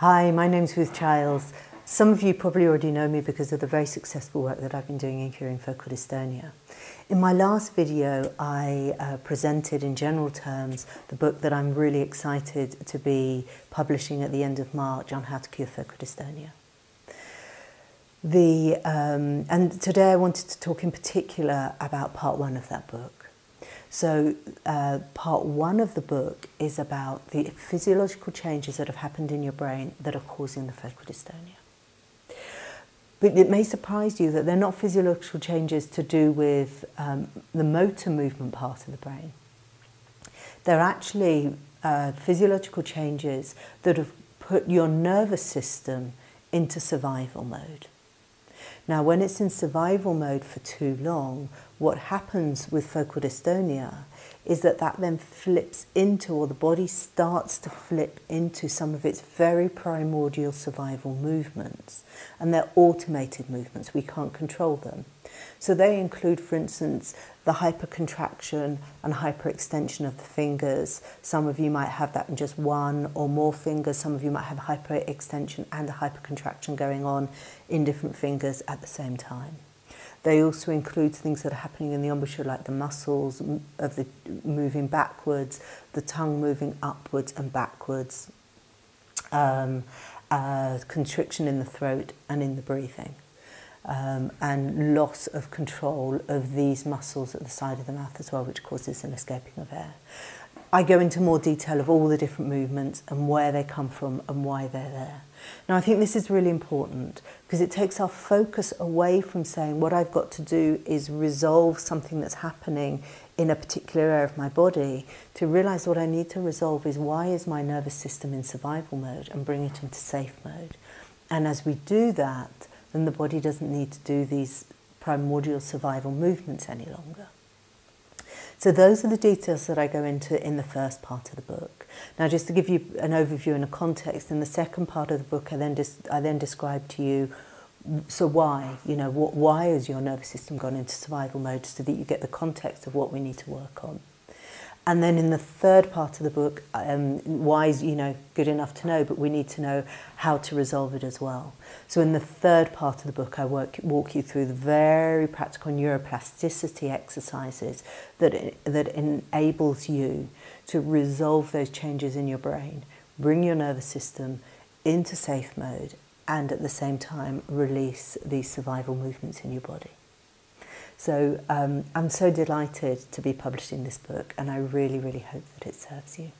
Hi, my name's Ruth Childs. Some of you probably already know me because of the very successful work that I've been doing in curing focal dystonia. In my last video, I uh, presented in general terms the book that I'm really excited to be publishing at the end of March on how to cure focal dystonia. The, um, and today I wanted to talk in particular about part one of that book. So, uh, part one of the book is about the physiological changes that have happened in your brain that are causing the focal dystonia. But it may surprise you that they're not physiological changes to do with um, the motor movement part of the brain. They're actually uh, physiological changes that have put your nervous system into survival mode. Now, when it's in survival mode for too long, what happens with focal dystonia is that that then flips into, or the body starts to flip into some of its very primordial survival movements. And they're automated movements, we can't control them. So they include, for instance, the hypercontraction and hyperextension of the fingers. Some of you might have that in just one or more fingers. Some of you might have hyperextension and a hypercontraction going on in different fingers at the same time. They also include things that are happening in the embouchure, like the muscles of the moving backwards, the tongue moving upwards and backwards, um, uh, constriction in the throat and in the breathing, um, and loss of control of these muscles at the side of the mouth as well, which causes an escaping of air. I go into more detail of all the different movements and where they come from and why they're there. Now, I think this is really important because it takes our focus away from saying what I've got to do is resolve something that's happening in a particular area of my body to realize what I need to resolve is why is my nervous system in survival mode and bring it into safe mode. And as we do that, then the body doesn't need to do these primordial survival movements any longer. So those are the details that I go into in the first part of the book. Now, just to give you an overview and a context, in the second part of the book, I then, I then describe to you so why you know what why has your nervous system gone into survival mode so that you get the context of what we need to work on And then in the third part of the book, um, why is, you know, good enough to know, but we need to know how to resolve it as well. So in the third part of the book, I work, walk you through the very practical neuroplasticity exercises that, that enables you to resolve those changes in your brain, bring your nervous system into safe mode, and at the same time release these survival movements in your body. So um, I'm so delighted to be publishing this book and I really, really hope that it serves you.